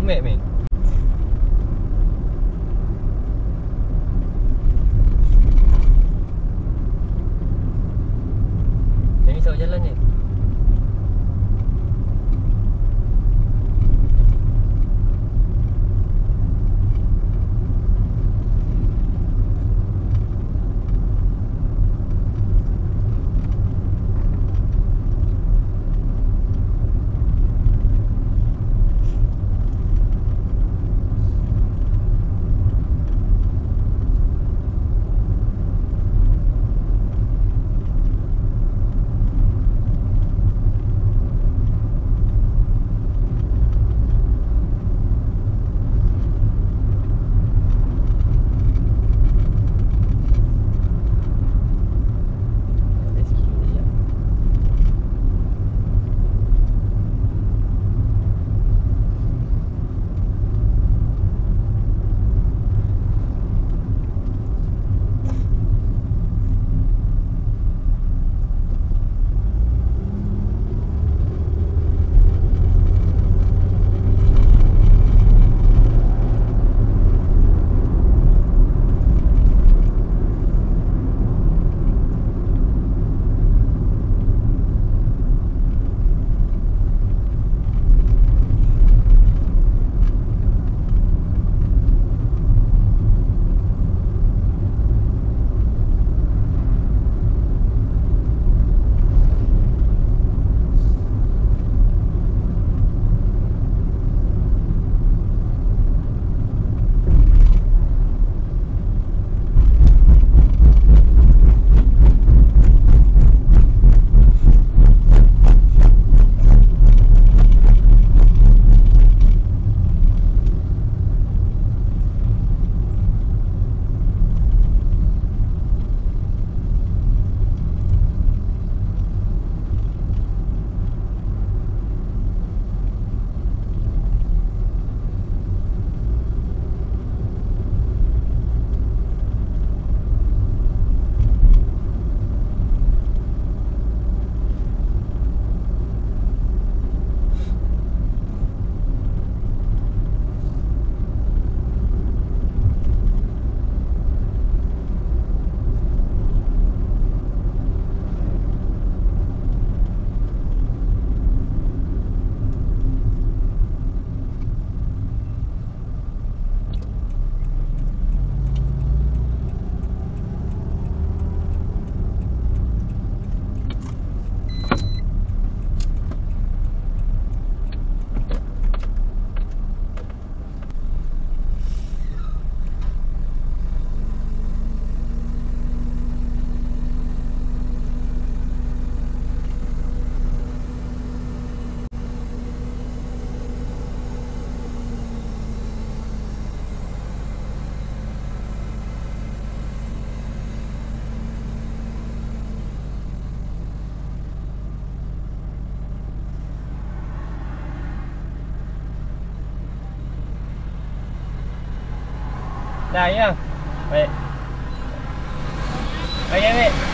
妹妹。Đây nhá. Đây. Đây em đi